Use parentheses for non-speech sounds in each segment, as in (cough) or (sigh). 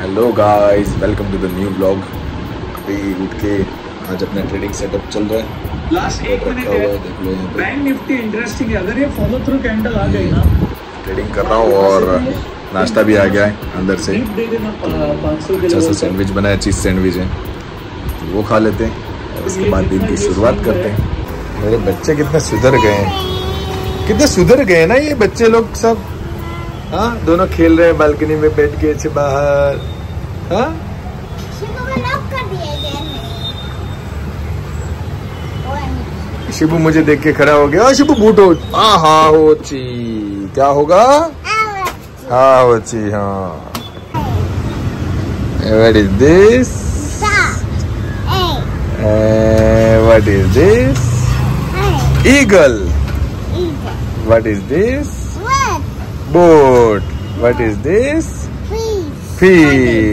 Hello guys welcome to the new blog अभी उठ के आज अपना ट्रेडिंग सेटअप चल रहा है। लास्ट एक मिनट है। बैंक निफ्टी इंटरेस्टिंग है। अगर ये फॉलो थ्रू कैंडल आ गई ना ट्रेडिंग कर रहा हूँ और नाश्ता भी आ गया है अंदर से। अच्छा सा सैंडविच बना है चीज़ सैंडविच है। तो वो खा लेते हैं। और उसके बाद दिन की शुरुआत करते हैं। मेरे बच्चे कितने सुधर गए हैं। कितने सुधर गए ना ये बच्चे लोग सब। हाँ दोनों खेल रहे हैं बालकनी में बैठ के बाहर। हाँ? शिव मुझे देख के खड़ा हो गया। और शिव बूटो हाँ हाँ हो ची। क्या होगा? हाँ। हो ची हाँ। What is this what is this eagle what is this boat what is this P. My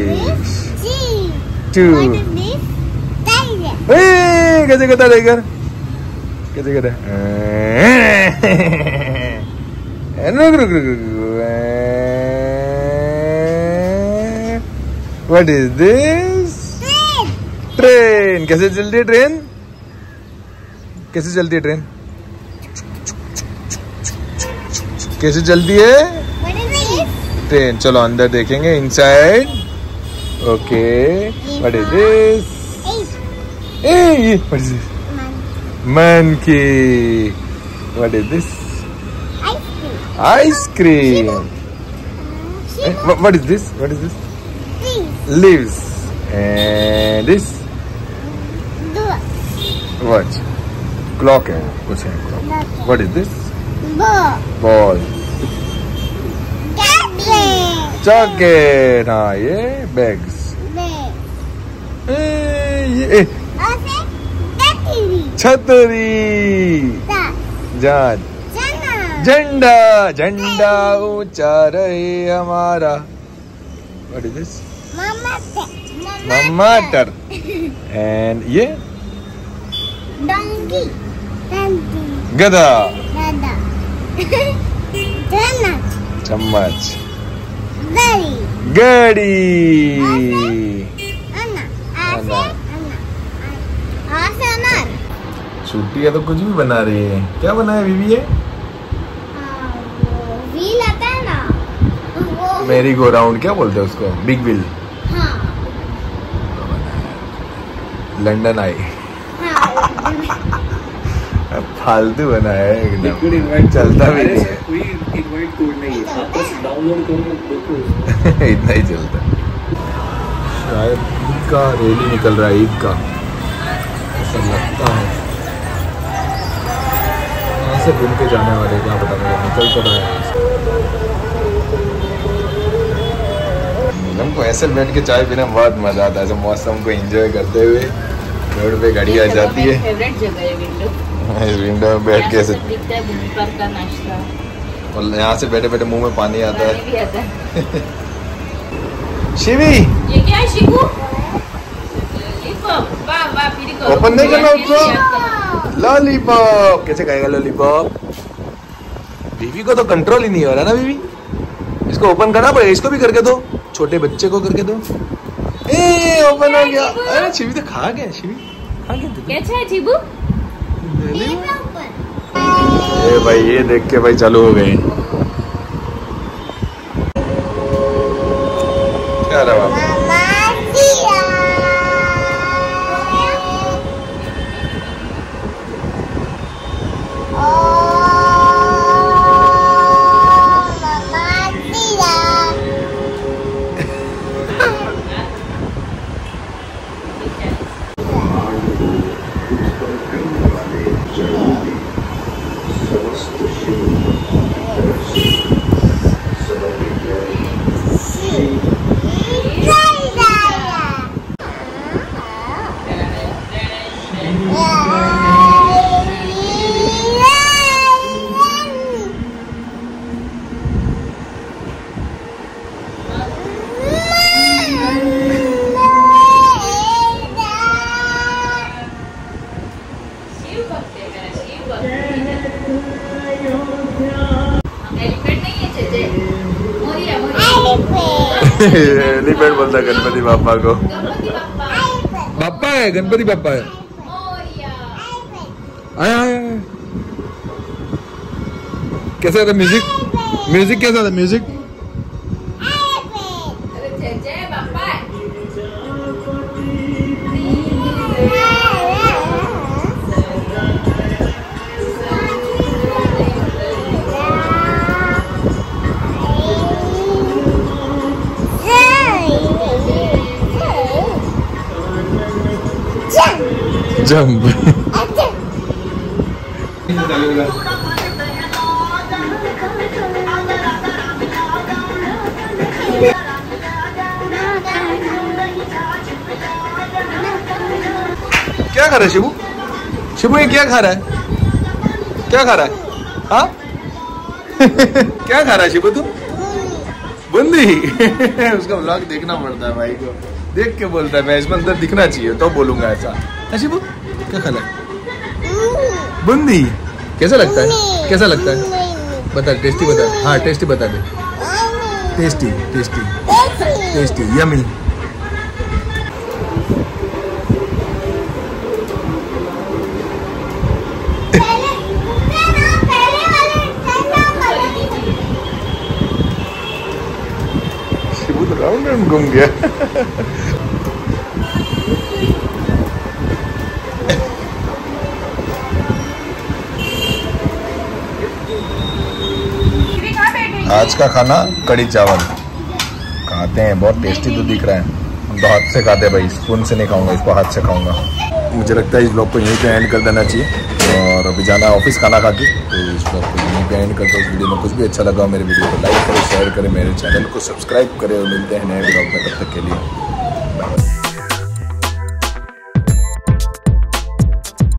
name is कैसे कहता टाइगर कैसे इज़ दिस ट्रेन कैसे चलती है ट्रेन कैसे चलती है ट्रेन कैसे चलती है देखते हैं। चलो अंदर देखेंगे। Inside okay what is this man की what is this ice cream what is this what is this leaves and this what clock है। कुछ है। What is this ball jacket हाँ ये बैग्स छतरी जान झंडा झंडा ऊँचा रहे हमारा व्हाट इज़ दिस मम्मा टर एंड ये गदा चम्मच Anar छुट्टी है तो कुछ भी बना रही है। क्या बनाया बीबी ये? व्हील आता है ना मेरी गो राउंड क्या बोलते हैं उसको? बिग बिल हाँ। लंदन आई हाँ। फालतू बनाया है एकदम। चलता भी नहीं है कोई इनवाइट कोड नहीं है आप बस डाउनलोड देखो। (laughs) इतना ही चलता है। शायद ईद का रैली निकल रहा है ईद का। ऐसा लगता है। यहाँ से घूम के जाने वाले क्या पता नहीं निकल तो रहा है। नीलम को ऐसे बैठ के चाय पीने में बहुत मज़ा आता है ऐसे मौसम को एंजॉय करते हुए। रोड पे गाड़ी आ जाती है। फेवरेट जगह है विंडो विंडो (laughs) में बैठ के ऐसे दिखता है का नाश्ता। और यहाँ से बैठे बैठे मुँह में पानी आता है। शिवी! ये क्या है शिकू ओपन नहीं करना उसको? लॉलीपॉप कैसे खाएगा लॉलीपॉप बीवी को तो कंट्रोल ही नहीं हो रहा ना बीवी? इसको ओपन करना पड़ेगा इसको भी करके दो। छोटे बच्चे को करके दो। ए ओपन हो गया। अरे शिवी तो खा गया शिवी। खा गया। कैसा है शिबू? ये भाई ये देख के भाई चालू हो गए। एलिफेंट बोलता गणपति बापा को। (laughs) बापा है गणपति बापा है। आया आया कैसा था म्यूज़िक म्यूज़िक कैसा था म्यूज़िक जंप। क्या खा रहा है शिबू? शिबू, ये क्या खा रहा है? क्या खा रहा है? हाँ? (laughs) क्या खा रहा है शिबू तू? बंदी। (laughs) उसका ब्लॉग देखना पड़ता है भाई को। देख के बोलता है, मैं इसमें अंदर दिखना चाहिए तो बोलूँगा ऐसा। अच्छी बो क्या खाना है? बंदी। कैसा लगता है? कैसा लगता है? बता, टेस्टी बता। हाँ टेस्टी बता दे। Tasty tasty. Tasty yummy Shibu तो राउंड राउंड घूम गया आज का खाना कड़ी चावल। खाते हैं बहुत टेस्टी तो दिख रहा है। हम तो हाथ से खाते हैं भाई स्पून से नहीं खाऊँगा इसको हाथ से खाऊँगा। मुझे लगता है इस ब्लॉग को यहीं पे एंड कर देना चाहिए। और अभी जाना है ऑफ़िस खाना खा के तो इस ब्लॉग को यहीं पर एंड करते हूँ। वीडियो में कुछ भी अच्छा लगा मेरे वीडियो को लाइक करें शेयर करें मेरे चैनल को सब्सक्राइब करें और मिलते हैं नए ब्लॉग में, तब तक के लिए।